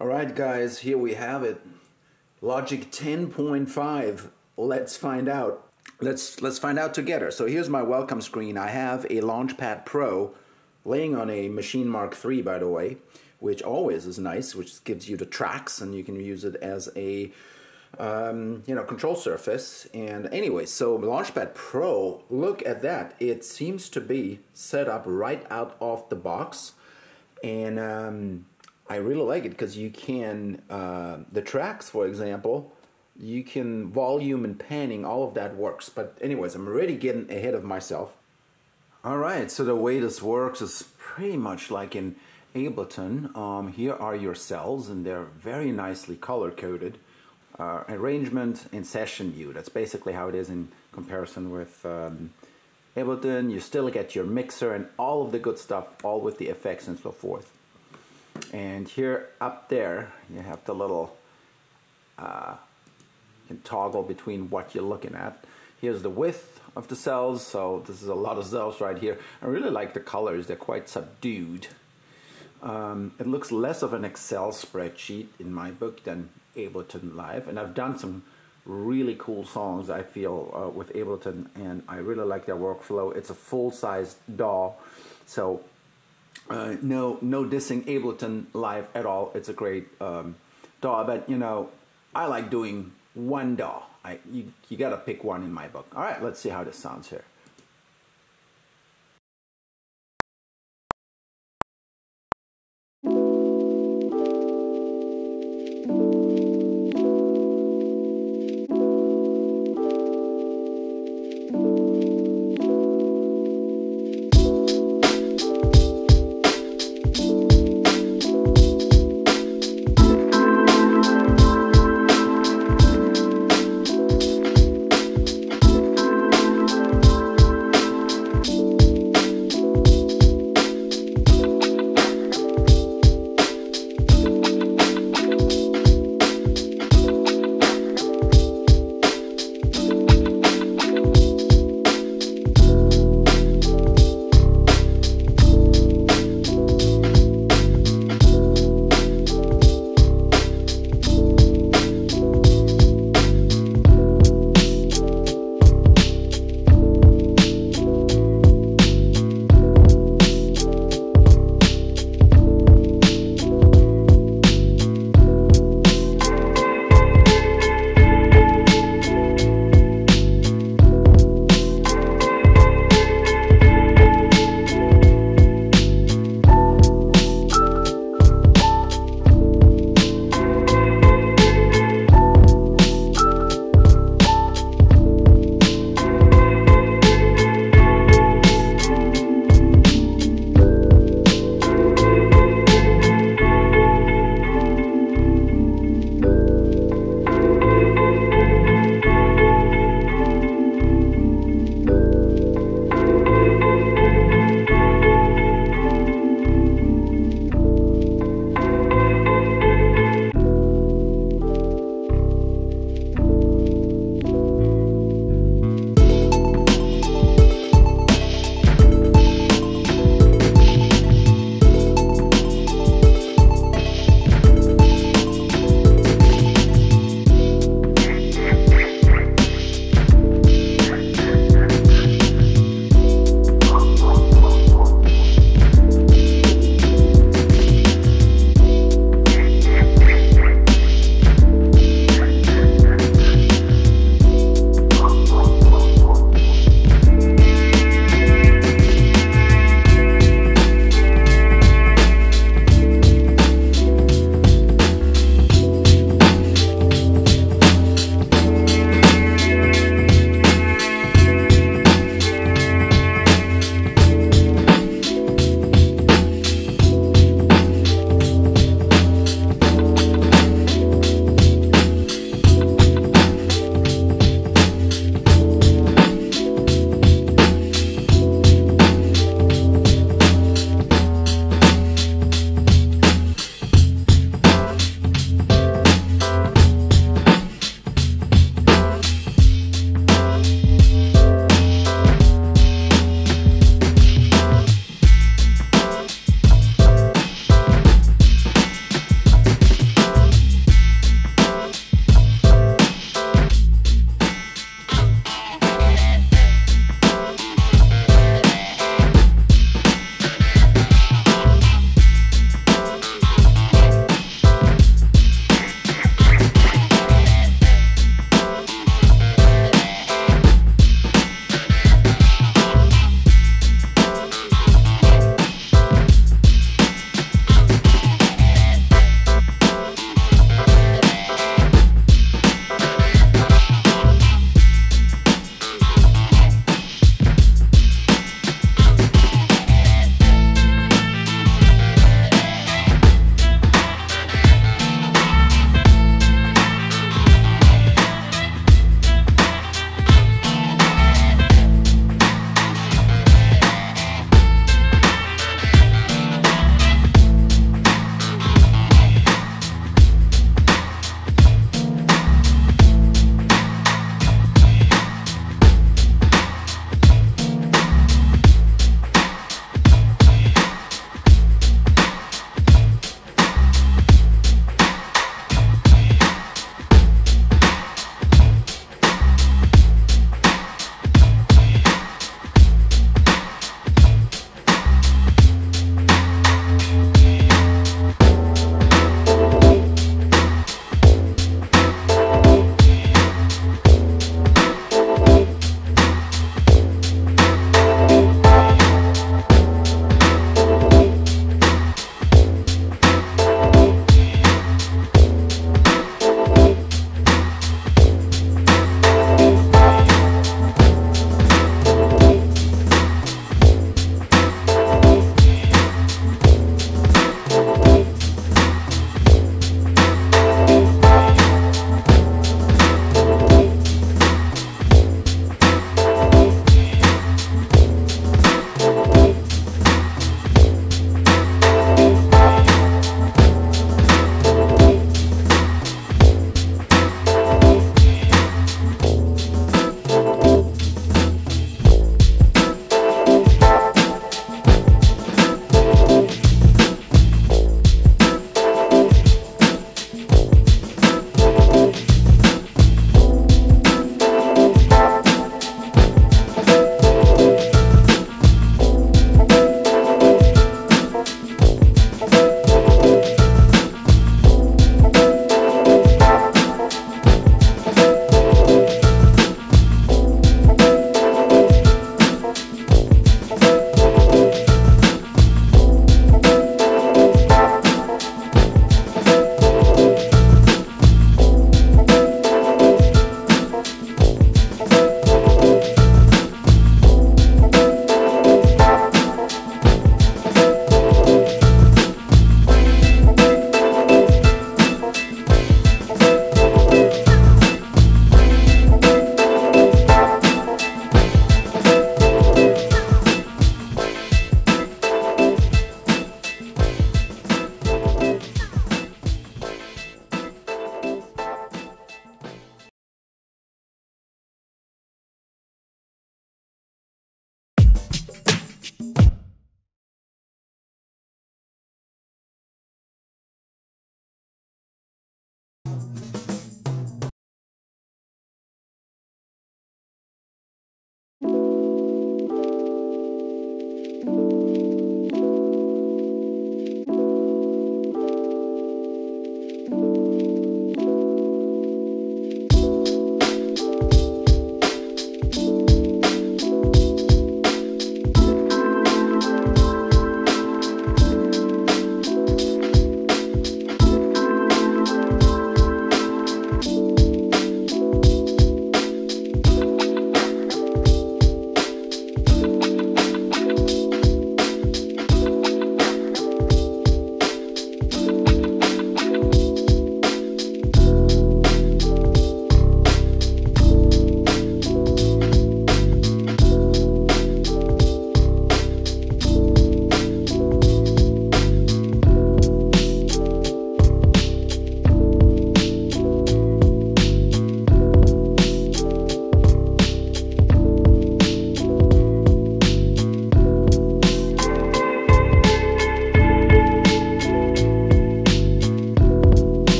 All right, guys, here we have it. Logic 10.5. Let's find out. Let's let's find out together. So here's my welcome screen. I have a Launchpad Pro laying on a Maschine Mark III, by the way, which always is nice, which gives you the tracks and you can use it as a um, you know control surface. And anyway, so Launchpad Pro, look at that. It seems to be set up right out of the box, and um, I really like it because you can, uh, the tracks, for example, you can volume and panning, all of that works. But anyways, I'm already getting ahead of myself. All right, so the way this works is pretty much like in Ableton. Um, here are your cells and they're very nicely color coded. Uh, arrangement and session view, that's basically how it is in comparison with um, Ableton. You still get your mixer and all of the good stuff, all with the effects and so forth. And here up there, you have the little, uh, you can toggle between what you're looking at. Here's the width of the cells, so this is a lot of cells right here. I really like the colors, they're quite subdued. Um, it looks less of an Excel spreadsheet in my book than Ableton Live, and I've done some really cool songs I feel uh, with Ableton, and I really like their workflow. It's a full-size DAW, so uh, no, no dissing Ableton live at all. It's a great um, DAW, but you know, I like doing one DAW. I, you, you got to pick one in my book. All right, let's see how this sounds here.